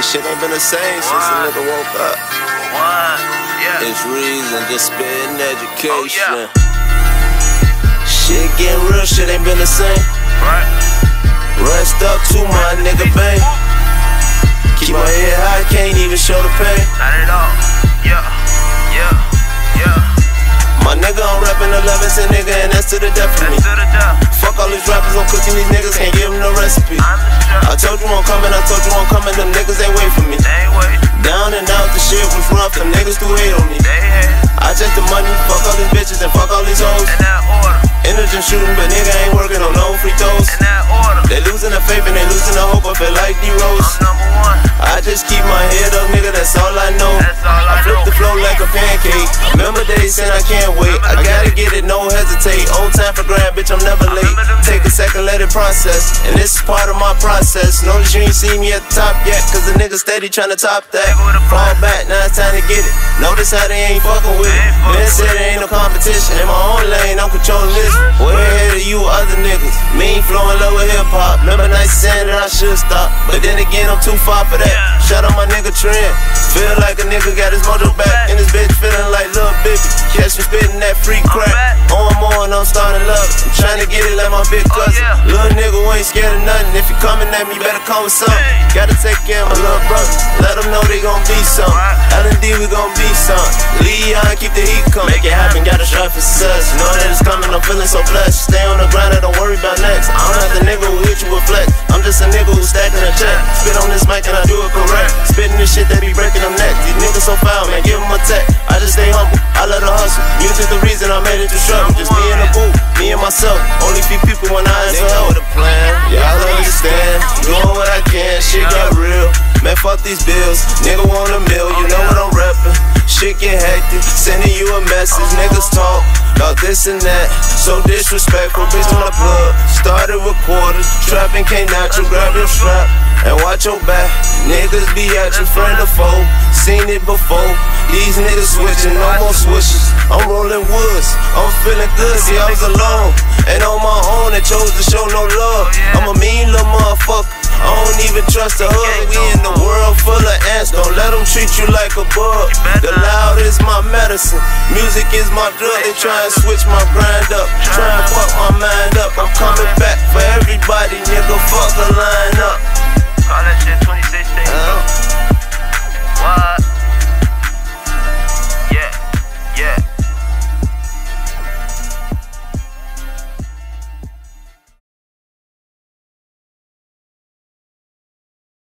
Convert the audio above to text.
Shit ain't been the same since the nigga woke up. What? Yeah. It's Reazon, just spitting education. Oh, yeah. Shit getting real, shit ain't been the same. Right. Rest up to my nigga bang. Keep my head high, can't even show the pain. Not at all. Yeah. Yeah. Yeah. My nigga, I'm rapping 11 10 nigga, and that's to the death of me. Death. Fuck all these rappers, I'm cooking these niggas, can't give them no told you I'm coming, I told you I'm coming, them niggas ain't wait for me. Down and out, the shit was rough, them niggas do hate on me. I chase the money, fuck all these bitches, and fuck all these hoes. In that order. Innocent shooting, but nigga ain't working on no free throws. In that order. They losing the faith and they losing the hope, I feel like D-Rose. I'm number one. I just keep my head up, nigga, that's all I know. Like a pancake. Remember days saying I can't wait. I gotta get it, no hesitate. Old time for grand, bitch, I'm never late. Take a second, let it process. And this is part of my process. Notice you ain't see me at the top yet, cause the nigga steady tryna top that. Fall back, now it's time to get it. Notice how they ain't fucking with it. Man said there ain't no competition. In my own lane, I'm controlling this. Way ahead of you other niggas. Me ain't flowing low with hip hop. Remember nights saying that I should stop. But then again, I'm too far for that. Shout out my nigga Trent. Feel like a nigga got his mojo back. And this bitch feeling like Lil Baby. Catch me spitting that free crack. On more and I'm starting love. I'm trying to get it like my big oh, cousin. Little nigga who ain't scared of nothing. If you coming at me, better come with something. Gotta take care of my little brother. Let them know they gon' be something. L&D, we gon' be something. Leon, keep the heat coming. Make it happen, gotta strive for success. Know that it's coming, I'm feeling so blessed. Stay on the grind, and don't worry about next. I'm not the nigga who hit you with flex. I'm just a nigga who's stacking a check. Spit on this mic and I do it correct. Spitting this shit, they reason I made it through struggle. Just me and the booth, me and myself. Only few people when I answer help. with a plan, y'all understand. Doing what I can, shit got real. Man, fuck these bills. Nigga want a mill, you oh, know what I'm reppin'. Shit get hectic, sending you a message. Oh. Niggas talk about this and that. So disrespectful, bitch on the plug. Started with quarters, trapping can't natural. Grab your strap and watch your back. Niggas be at your friend or foe. Seen it before. These niggas switching, no more switches. I'm rolling woods, I'm feeling good. See, I was alone and on my own and chose to show no love. I'm a mean little motherfucker. I don't even trust the hood. We in the world full of ants. Don't let them treat you like a bug. The loud is my medicine. Music is my drug. They try and switch my grind up. Try and fuck my mind up. I'm coming back for everybody, nigga. Fuck the line up. Call that shit uh-huh.